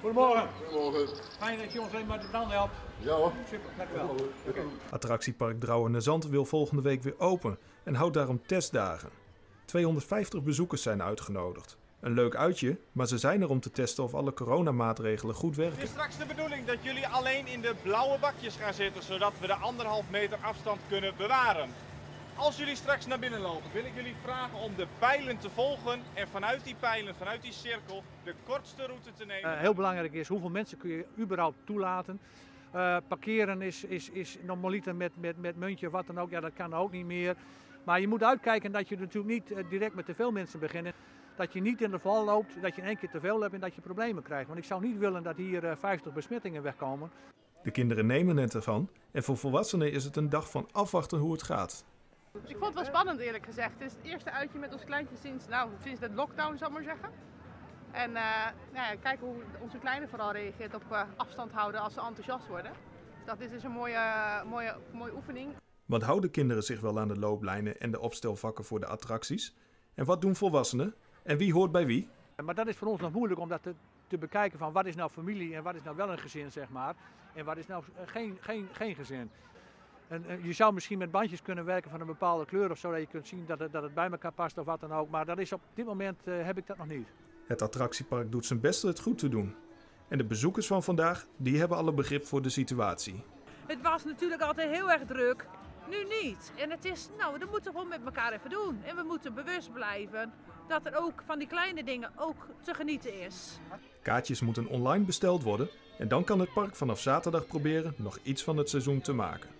Goedemorgen. Goedemorgen. Fijn dat je ons even met de brand helpt. Ja hoor. Super, dankjewel. Oké. Attractiepark Drouwen-Zand wil volgende week weer open en houdt daarom testdagen. 250 bezoekers zijn uitgenodigd. Een leuk uitje, maar ze zijn er om te testen of alle coronamaatregelen goed Het werken. is straks de bedoeling dat jullie alleen in de blauwe bakjes gaan zitten, zodat we de anderhalf meter afstand kunnen bewaren. Als jullie straks naar binnen lopen, wil ik jullie vragen om de pijlen te volgen en vanuit die pijlen, vanuit die cirkel, de kortste route te nemen. Eh, heel belangrijk is hoeveel mensen kun je überhaupt toelaten. Eh, parkeren is, is, is normaliter met, met, met muntje, wat dan ook. Ja, dat kan ook niet meer. Maar je moet uitkijken dat je natuurlijk niet eh, direct met te veel mensen begint. Dat je niet in de val loopt, dat je in één keer te veel hebt en dat je problemen krijgt. Want ik zou niet willen dat hier eh, 50 besmettingen wegkomen. De kinderen nemen het ervan en voor volwassenen is het een dag van afwachten hoe het gaat. Ik vond het wel spannend eerlijk gezegd. Het is het eerste uitje met ons kleintje sinds, nou, sinds de lockdown, zal ik maar zeggen. En eh, nou ja, kijken hoe onze kleine vooral reageert op eh, afstand houden als ze enthousiast worden. Dus dat is dus een mooie, mooie, mooie oefening. Want houden kinderen zich wel aan de looplijnen en de opstelvakken voor de attracties? En wat doen volwassenen? En wie hoort bij wie? Maar dat is voor ons nog moeilijk om dat te, te bekijken van wat is nou familie en wat is nou wel een gezin, zeg maar. En wat is nou eh, geen, geen, geen gezin. En, eh, je zou misschien met bandjes kunnen werken van een bepaalde kleur of zo, dat je kunt zien dat het, dat het bij elkaar past of wat dan ook. Maar dat is op dit moment eh, heb ik dat nog niet. Het attractiepark doet zijn best het goed te doen. En de bezoekers van vandaag, die hebben alle begrip voor de situatie. Het was natuurlijk altijd heel erg druk. Nu niet. En het is, nou, dat moeten we gewoon met elkaar even doen. En we moeten bewust blijven dat er ook van die kleine dingen ook te genieten is. Kaartjes moeten online besteld worden en dan kan het park vanaf zaterdag proberen nog iets van het seizoen te maken.